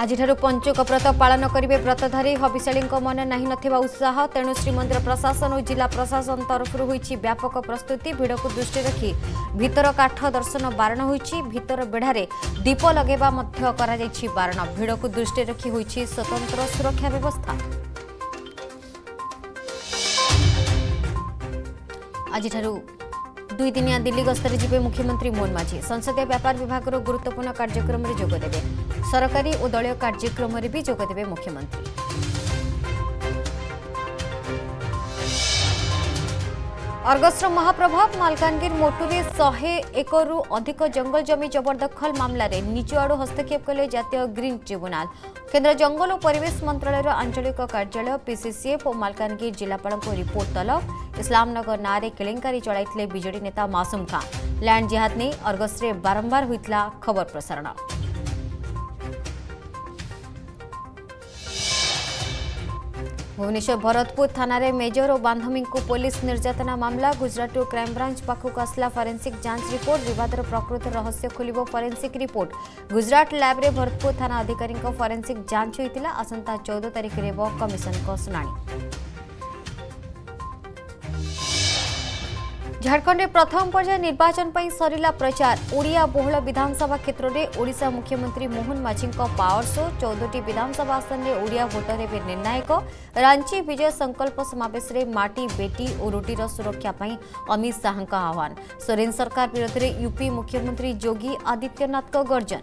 ଆଜିଠାରୁ ପଞ୍ଚୁକ ବ୍ରତ ପାଳନ କରିବେ ବ୍ରତଧାରୀ ହବିଷାଳିଙ୍କ ମନେ ନାହିଁ ନଥିବା ଉତ୍ସାହ ତେଣୁ ଶ୍ରୀମନ୍ଦିର ପ୍ରଶାସନ ଓ ଜିଲ୍ଲା ପ୍ରଶାସନ ତରଫରୁ ହୋଇଛି ବ୍ୟାପକ ପ୍ରସ୍ତୁତି ଭିଡ଼କୁ ଦୃଷ୍ଟିରେ ରଖି ଭିତର କାଠ ଦର୍ଶନ ବାରଣ ହୋଇଛି ଭିତର ବେଢ଼ାରେ ଦୀପ ଲଗାଇବା ମଧ୍ୟ କରାଯାଇଛି ବାରଣ ଭିଡ଼କୁ ଦୃଷ୍ଟିରେ ରଖି ହୋଇଛି ସ୍ୱତନ୍ତ୍ର ସୁରକ୍ଷା ବ୍ୟବସ୍ଥା দুই দিনিয়া দিল্লী গস্তরে যাবে মুখ্যমন্ত্রী মোহন মাঝি সংসদীয় ব্যাপার বিভাগের গুরুত্বপূর্ণ কার্যক্রমে যোগদেবে সরকারি ও দলীয় কার্যক্রমে যোগদেবে মুখ্যমন্ত্রী अर्गस्र महाप्रभाव मलकानगि मोटुरी शहे एक अधिक जंगल जमी जबरदखल मामलें निज आड़ हस्तक्षेप कले जय ग्रीन ट्रिब्युनाल केन्द्र जंगल और परेश मंत्रालय आंचलिक कार्यालय पिसीसीएफ और मलकानगि जिलापा रिपोर्ट तलब इस्लामनगर ना केंगारी चलते विजे नेता मासूम खां लैंड जिहाद नहीं अर्गस्रे बारंबार होता खबर प्रसारण भुवनेश्वर भरतपुर थाना रे मेजर और बांधवी को पुलिस निर्यातना मामला गुजरात क्राइमब्रांच पाखक आसला फरेन्सिक जांच रिपोर्ट बदर प्रकृत रहस्य खोल फरेन्सिक रिपोर्ट गुजरात लैब्रे भरतपुर थाना अधिकारी फरेन्सिक जांच होता आसंता चौदह तारीख में शुणी ঝাড়খণ্ডে প্রথম পর্যায়ে নির্বাচন পাই সরিলা প্রচার ওড়িয়া বহুল বিধানসভা ক্ষেত্রে ওড়শা মুখ্যমন্ত্রী মোহন মাঝি পাওয়ার শো চৌদটি বিধানসভা আসনে ওড়িয়া ভোটর এবে নির্ণায়ক রাঞ্চি বিজয় সংকল্প সমাবেশে মাটি বেটি ও রুটির সুরক্ষা পাই অমিত শাহ আহ্বান সোরেন সরকার বিরোধে ইউপি মুখ্যমন্ত্রী যোগী আদিত্যনাথ গর্জন